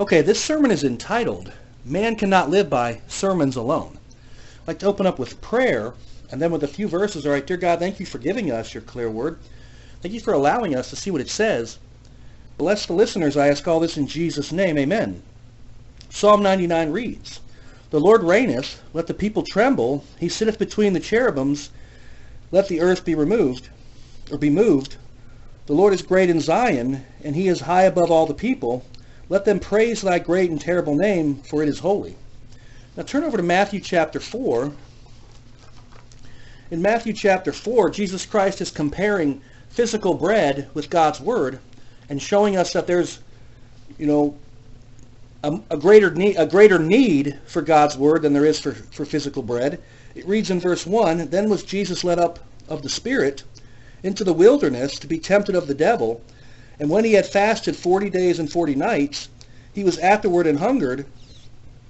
Okay, this sermon is entitled, Man Cannot Live by Sermons Alone. I'd like to open up with prayer, and then with a few verses. All right, dear God, thank you for giving us your clear word. Thank you for allowing us to see what it says. Bless the listeners, I ask all this in Jesus' name. Amen. Psalm 99 reads, The Lord reigneth, let the people tremble. He sitteth between the cherubims, let the earth be removed, or be moved. The Lord is great in Zion, and he is high above all the people. Let them praise thy great and terrible name, for it is holy. Now turn over to Matthew chapter 4. In Matthew chapter 4, Jesus Christ is comparing physical bread with God's word and showing us that there's, you know, a, a, greater need, a greater need for God's word than there is for, for physical bread. It reads in verse 1, Then was Jesus led up of the Spirit into the wilderness to be tempted of the devil. And when he had fasted forty days and forty nights, he was afterward and hungered.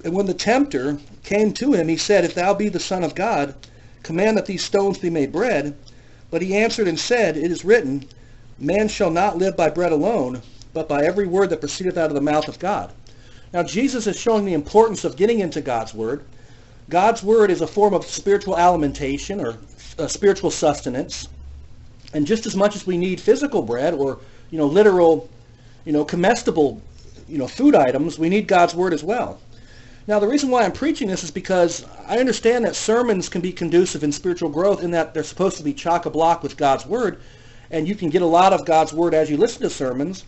And when the tempter came to him, he said, If thou be the Son of God, command that these stones be made bread. But he answered and said, It is written, Man shall not live by bread alone, but by every word that proceedeth out of the mouth of God. Now Jesus is showing the importance of getting into God's word. God's word is a form of spiritual alimentation or uh, spiritual sustenance. And just as much as we need physical bread or you know, literal, you know, comestible, you know, food items, we need God's word as well. Now, the reason why I'm preaching this is because I understand that sermons can be conducive in spiritual growth in that they're supposed to be chock-a-block with God's word, and you can get a lot of God's word as you listen to sermons.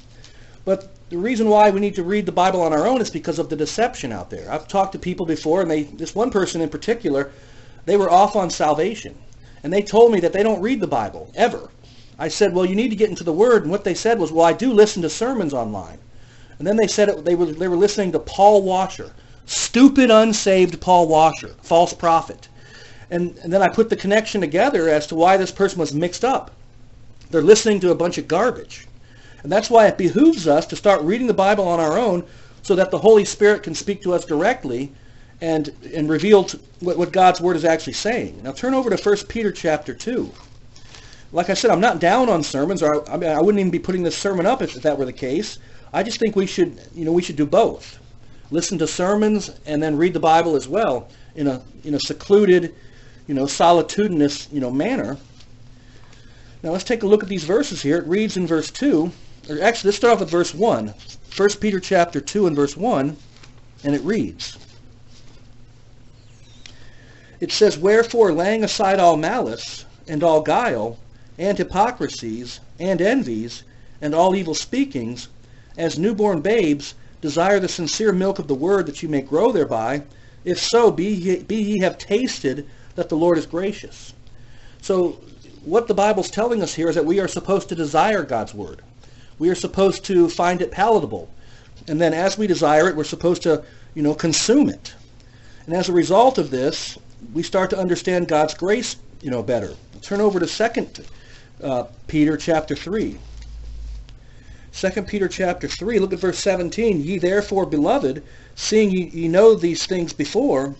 But the reason why we need to read the Bible on our own is because of the deception out there. I've talked to people before, and they, this one person in particular, they were off on salvation. And they told me that they don't read the Bible, ever. I said, well, you need to get into the Word. And what they said was, well, I do listen to sermons online. And then they said it, they, were, they were listening to Paul Washer, stupid, unsaved Paul Washer, false prophet. And, and then I put the connection together as to why this person was mixed up. They're listening to a bunch of garbage. And that's why it behooves us to start reading the Bible on our own so that the Holy Spirit can speak to us directly and, and reveal what, what God's Word is actually saying. Now turn over to 1 Peter chapter 2 like I said, I'm not down on sermons, or I, I, mean, I wouldn't even be putting this sermon up if that were the case. I just think we should, you know, we should do both. Listen to sermons and then read the Bible as well in a in a secluded, you know, solitudinous, you know, manner. Now let's take a look at these verses here. It reads in verse 2, or actually let's start off with verse 1. 1 Peter chapter 2 and verse 1, and it reads, It says, Wherefore, laying aside all malice and all guile, and hypocrisies, and envies, and all evil speakings, as newborn babes, desire the sincere milk of the word that you may grow thereby. If so, be ye, be ye have tasted that the Lord is gracious. So what the Bible's telling us here is that we are supposed to desire God's word. We are supposed to find it palatable. And then as we desire it, we're supposed to, you know, consume it. And as a result of this, we start to understand God's grace, you know, better. Turn over to Second uh, Peter chapter 3. 2 Peter chapter 3, look at verse 17. Ye therefore, beloved, seeing ye, ye know these things before,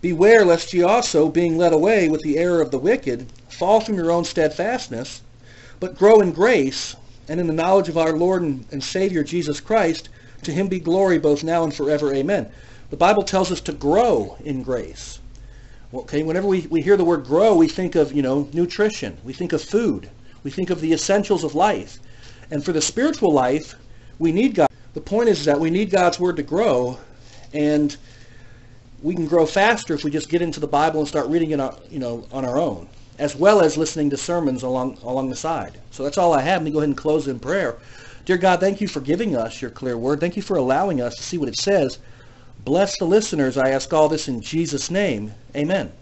beware lest ye also, being led away with the error of the wicked, fall from your own steadfastness, but grow in grace and in the knowledge of our Lord and, and Savior Jesus Christ. To him be glory both now and forever. Amen. The Bible tells us to grow in grace. Okay, whenever we, we hear the word grow, we think of, you know, nutrition. We think of food. We think of the essentials of life. And for the spiritual life, we need God. The point is that we need God's word to grow, and we can grow faster if we just get into the Bible and start reading it, on, you know, on our own, as well as listening to sermons along along the side. So that's all I have. Let me go ahead and close in prayer. Dear God, thank you for giving us your clear word. Thank you for allowing us to see what it says. Bless the listeners. I ask all this in Jesus' name. Amen.